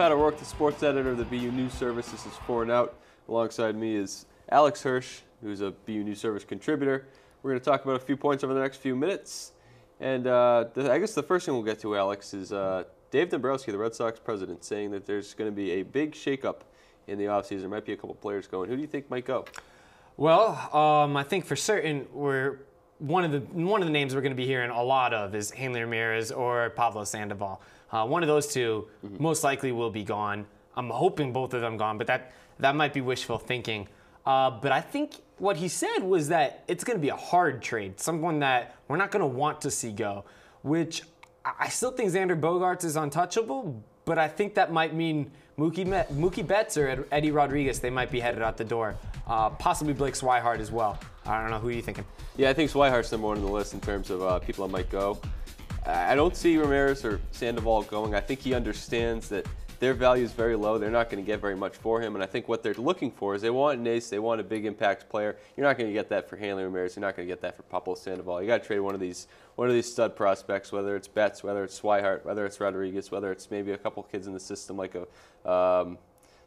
Pat O'Rourke, the sports editor of the BU News Service. This is Four and Out. Alongside me is Alex Hirsch, who's a BU News Service contributor. We're going to talk about a few points over the next few minutes. And uh, the, I guess the first thing we'll get to, Alex, is uh, Dave Dombrowski, the Red Sox president, saying that there's going to be a big shakeup in the offseason. There might be a couple players going. Who do you think might go? Well, um, I think for certain we're one of the one of the names we're going to be hearing a lot of is Hanley Ramirez or Pablo Sandoval. Uh, one of those 2 mm-hmm. most likely will be gone. I'm hoping both of them gone, but that that might be wishful thinking. Uh, but I think what he said was that it's going to be a hard trade, someone that we're not going to want to see go. Which I still think Xander Bogaerts is untouchable, but I think that might mean Mookie, Mookie Betts or Eddie Rodriguez, they might be headed out the door. Uh, possibly Blake Swihart as well. I don't know. Who are you thinking? Yeah, I think Swihart's number one on the list in terms of uh, people that might go. I don't see Ramirez or Sandoval going. I think he understands that their value is very low. They're not going to get very much for him. And I think what they're looking for is they want an ace, they want a big impact player. You're not going to get that for Hanley Ramirez. You're not going to get that for Pablo Sandoval. You got to trade one of these one of these stud prospects, whether it's Betts, whether it's Swihart, whether it's Rodriguez, whether it's maybe a couple kids in the system like a um,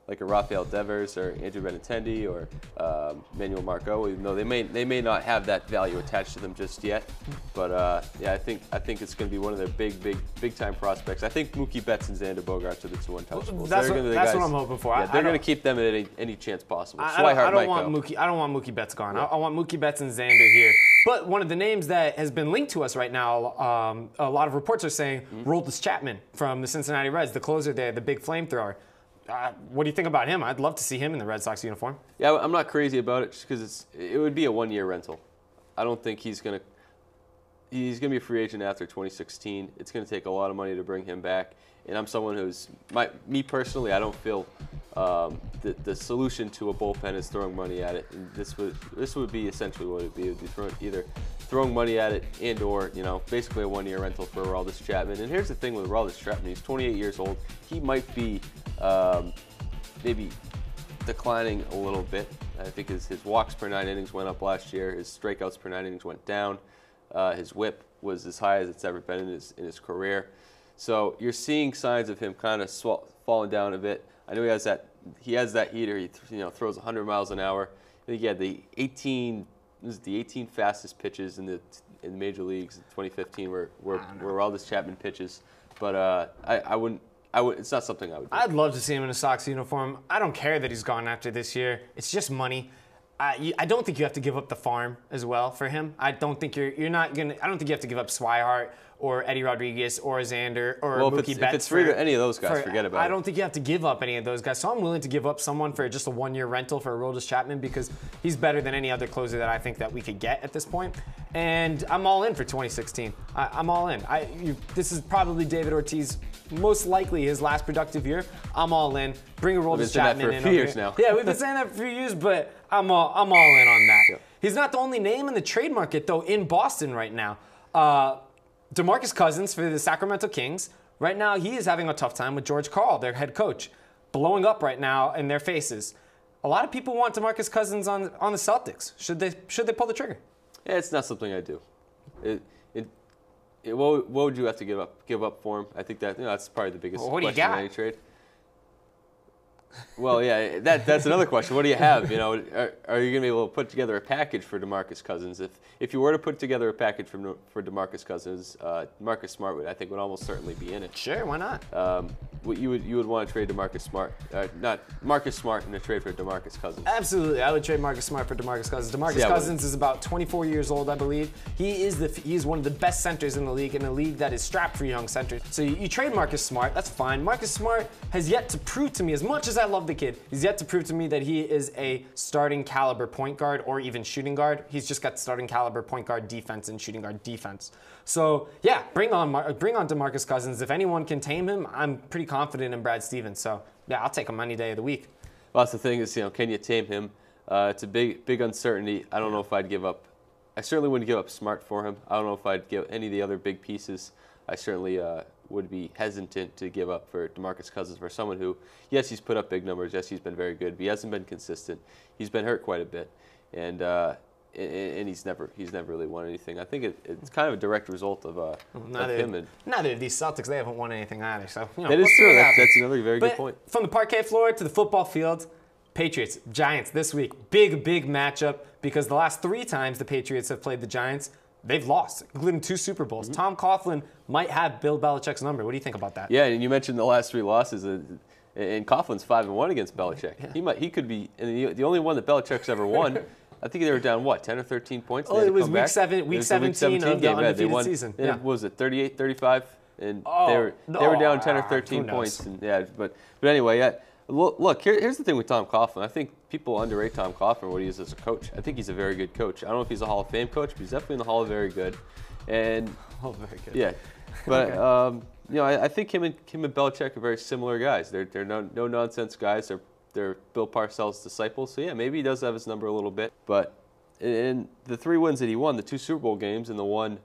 like a Rafael Devers or Andrew Benintendi or um, Manuel Margot, even though they may they may not have that value attached to them just yet. But uh, yeah, I think I think it's going to be one of their big big big time prospects. I think Mookie Betts and Xander Bogaerts are the two untouchables. That's, what, that's guys, what, I'm hoping for. Yeah, they're going to keep them at any, any chance possible. I, I, don't, I don't want go. Mookie. I don't want Mookie Betts gone. Yeah. I, I, want Mookie Betts and Xander here. But one of the names that has been linked to us right now, um, a lot of reports are saying mm-hmm. Roldis Chapman from the Cincinnati Reds, the closer there, the big flamethrower. What do you think about him? I'd love to see him in the Red Sox uniform. Yeah, I'm not crazy about it just because it's it would be a one year rental. I don't think he's gonna he's gonna be a free agent after 2016. It's gonna take a lot of money to bring him back, and I'm someone who's my me personally. I don't feel um, the, the solution to a bullpen is throwing money at it. And this would this would be essentially what it would be. It would be throwing, either throwing money at it and or you know basically a one year rental for Aroldis Chapman. And here's the thing with Aroldis Chapman: he's 28 years old. He might be um, maybe declining a little bit. I think his, his walks per nine innings went up last year. His strikeouts per nine innings went down. Uh, his WHIP was as high as it's ever been in his in his career. So you're seeing signs of him kind of sw- falling down a bit. I know he has that he has that heater. He you know throws 100 miles an hour. I think he had the 18 this is the 18 fastest pitches in the in the major leagues in 2015 were were, were all this Chapman pitches. But uh, I, I wouldn't would, it's not something I would. Do. I'd love to see him in a Sox uniform. I don't care that he's gone after this year. It's just money. I, I don't think you have to give up the farm as well for him. I don't think you're you're not gonna. I don't think you have to give up Swihart or Eddie Rodriguez or Xander or well, Mookie if it's, Betts. If it's free for, to any of those guys, for, forget about I it. I don't think you have to give up any of those guys. So I'm willing to give up someone for just a one-year rental for Aroldis Chapman because he's better than any other closer that I think that we could get at this point. And I'm all in for 2016. I, am all in. I, you, this is probably David Ortiz most likely his last productive year. I'm all in. Bring Aroldis Chapman in. For a few years now. Yeah, we've been saying that for a few years, but I'm all, I'm all in on that. Yep. He's not the only name in the trade market though in Boston right now. Uh, DeMarcus Cousins for the Sacramento Kings. Right now, he is having a tough time with George Karl, their head coach, blowing up right now in their faces. A lot of people want DeMarcus Cousins on on the Celtics. Should they should they pull the trigger? Yeah, it's not something I do. It, it, it what, what would you have to give up give up for him? I think that you know, that's probably the biggest well, what question do you got? in any trade. Well, yeah, that, that's another question. What do you have? You know, are, are you going to be able to put together a package for Demarcus Cousins? If if you were to put together a package for for Demarcus Cousins, uh, Marcus Smart would I think would almost certainly be in it. Sure, why not? Um, what you would you would want to trade Demarcus Smart, uh, not Marcus Smart in a trade for Demarcus Cousins. Absolutely, I would trade Marcus Smart for Demarcus Cousins. Demarcus yeah, Cousins is about 24 years old, I believe. He is the he is one of the best centers in the league, in a league that is strapped for young centers. So you, you trade Marcus Smart, that's fine. Marcus Smart has yet to prove to me, as much as I love the kid, he's yet to prove to me that he is a starting caliber point guard or even shooting guard. He's just got starting caliber point guard defense and shooting guard defense. So yeah, bring on Mar- bring on Demarcus Cousins. If anyone can tame him, I'm pretty confident in Brad Stevens. So yeah, I'll take him any day of the week. Well, that's the thing is, you know, can you tame him? Uh, it's a big big uncertainty. I don't know if I'd give up. I certainly wouldn't give up Smart for him. I don't know if I'd give any of the other big pieces. I certainly uh, would be hesitant to give up for DeMarcus Cousins for someone who, yes, he's put up big numbers. Yes, he's been very good, but he hasn't been consistent. He's been hurt quite a bit, and uh, and, and he's never he's never really won anything. I think it, it's kind of a direct result of, uh, of Neither, him. And neither of these Celtics, they haven't won anything either. So you know, that is true. That, that's another very good point. From the parquet floor to the football field, Patriots, Giants this week. Big, big matchup because the last three times the Patriots have played the Giants, they've lost, including two Super Bowls. Mm-hmm. Tom Coughlin might have Bill Belichick's number. What do you think about that? Yeah, and you mentioned the last three losses, uh, and Coughlin's five and one against Belichick. He might he could be and the, the only one that Belichick's ever won. I think they were down what ten or thirteen points. Oh, it was week back. seven- It week was the 17 of the game. Yeah, they undefeated won- season. Yeah. What was it 38, 35? and Oh, they were they were down ten or thirteen points. And yeah, but but anyway, Look, here, here's the thing with Tom Coughlin. I think people underrate Tom Coughlin what he is as a coach. I think he's a very good coach. I don't know if he's a Hall of Fame coach, but he's definitely in the Hall of Very Good. And Oh, very good. yeah, but Okay. um, you know, I, I think him and him and Belichick are very similar guys. They're they're no no nonsense guys. They're they're Bill Parcells disciples. So yeah, maybe he does have his number a little bit. But in the three wins that he won, the two Super Bowl games and the one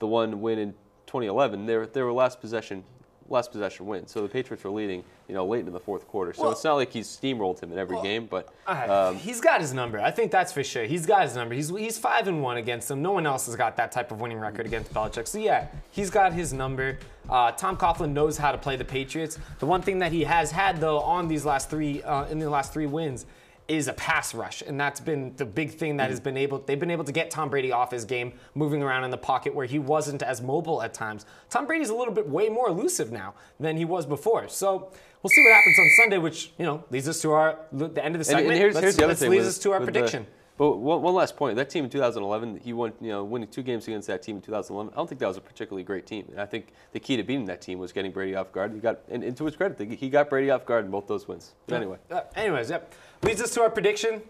the one win in 2011, they were they were last possession last possession win. So the Patriots were leading, you know, late in the fourth quarter. So Well- it's not like he's steamrolled him in every game, but um, he's got his number. I think that's for sure. He's got his number. He's he's five and one against him. No one else has got that type of winning record against Belichick. So yeah, he's got his number. Uh, Tom Coughlin knows how to play the Patriots. The one thing that he has had though on these last three uh, in the last three wins is a pass rush, and that's been the big thing that has mm. been able. They've been able to get Tom Brady off his game, moving around in the pocket where he wasn't as mobile at times. Tom Brady's a little bit way more elusive now than he was before. So. We'll see what happens on Sunday, which you know leads us to our the end of the segment. and here's, let's, here's the other let's thing. lead with- us to our with the- prediction. But one, one last point. That team in 2011, he won, you know, winning two games against that team in 2011. I don't think that was a particularly great team. And I think the key to beating that team was getting Brady off guard. He got, and, and to his credit, he got Brady off guard in both those wins. But anyway, Uh, anyways, yep. Leads us to our prediction.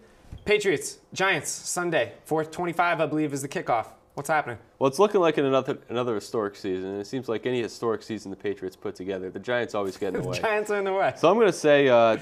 Patriots, Giants, Sunday, 425, I believe, is the kickoff. What's happening? well, it's looking like another another historic season. And it seems like any historic season the Patriots put together, the Giants always get in the way. Giants are in the way. So I'm going to say uh,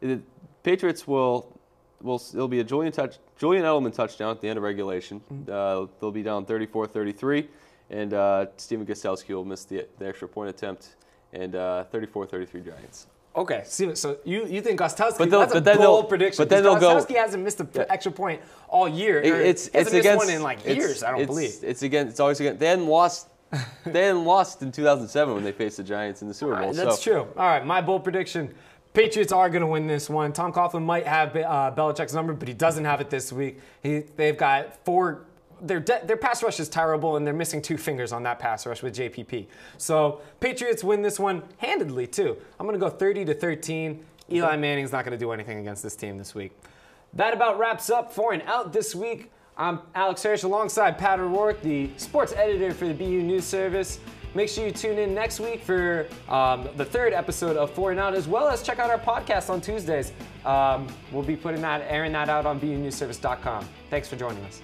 the Patriots will will it'll be a Julian touch Julian Edelman touchdown at the end of regulation. Uh, they'll be down 34-33, and uh, Stephen Gostkowski will miss the, the extra point attempt, and uh, 34-33 Giants. Okay, Steven, so you, you think Gostkowski, But that's a but then bold they'll- prediction. but then they'll go- Gostkowski hasn't missed an extra point all year. It, it's, it's against one in like years, I don't it's, believe. It's again. It's always again. They hadn't lost. they hadn't lost in 2007 when they faced the Giants in the Super Bowl. That's so. true. All right, my bold prediction. Patriots are going to win this one. Tom Coughlin might have uh, Belichick's number, but he doesn't have it this week. He, they've got four. Their, de- their pass rush is terrible, and they're missing two fingers on that pass rush with JPP. So Patriots win this one handedly too. I'm going to go 30 to 13. Eli Manning's not going to do anything against this team this week. That about wraps up Four and Out this week. I'm Alex Hirsch alongside Pat O'Rourke, the sports editor for the BU News Service. Make sure you tune in next week for um, the third episode of Four and Out, as well as check out our podcast on Tuesdays. Um, we'll be putting that, airing that out on BUNewsService.com. Thanks for joining us.